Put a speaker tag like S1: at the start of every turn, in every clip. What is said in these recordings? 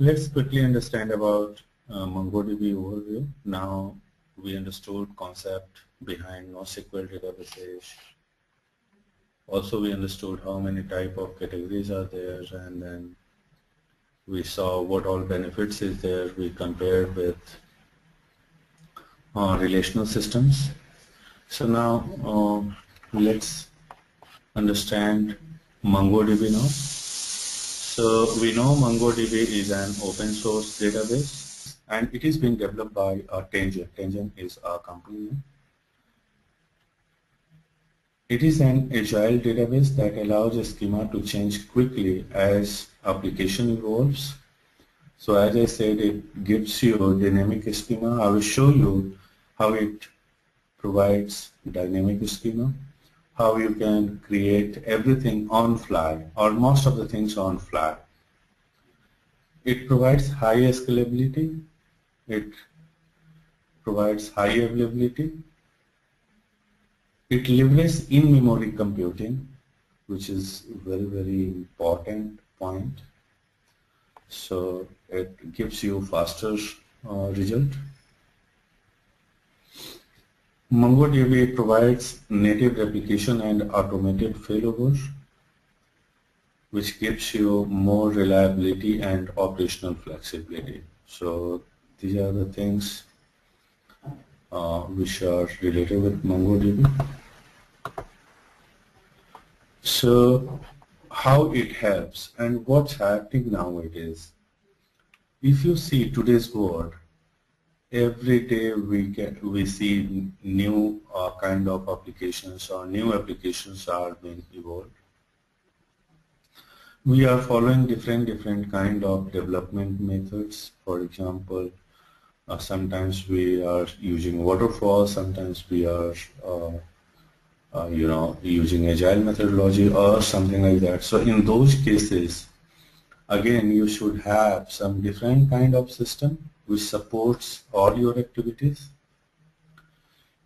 S1: Let's quickly understand about uh, MongoDB overview. Now we understood concept behind NoSQL databases. Also we understood how many type of categories are there and then we saw what all benefits is there. We compared with uh, relational systems. So now uh, let's understand MongoDB now. So we know MongoDB is an open source database and it is being developed by uh, 10gen. 10gen is our company. It is an agile database that allows a schema to change quickly as application evolves. So as I said, it gives you a dynamic schema. I will show you how it provides dynamic schema, how you can create everything on fly or most of the things on fly. It provides high scalability. It provides high availability it leverages in-memory computing, which is very, very important point. So it gives you faster uh, result. MongoDB provides native replication and automated failover, which gives you more reliability and operational flexibility. So these are the things uh, which are related with MongoDB. So how it helps and what's happening nowadays. If you see today's world, every day we get we see new uh, kind of applications or new applications are being evolved. We are following different different kind of development methods. For example, uh, sometimes we are using waterfall, sometimes we are uh, uh, you know, using agile methodology or something like that. So in those cases, again, you should have some different kind of system which supports all your activities.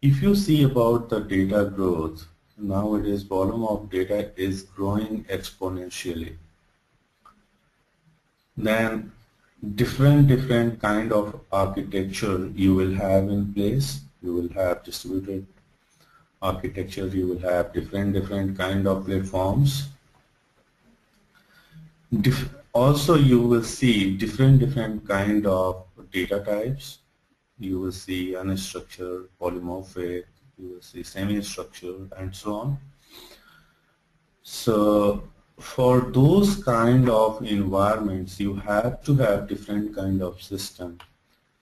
S1: If you see about the data growth, nowadays volume of data is growing exponentially. Then different different kind of architecture you will have in place. You will have distributed architecture you will have different different kind of platforms Dif also you will see different different kind of data types. You will see unstructured polymorphic you will see semi-structured and so on. So for those kind of environments you have to have different kind of system.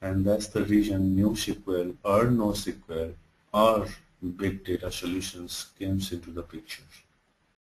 S1: And that's the reason NewSQL or NoSQL or big data solutions comes into the picture.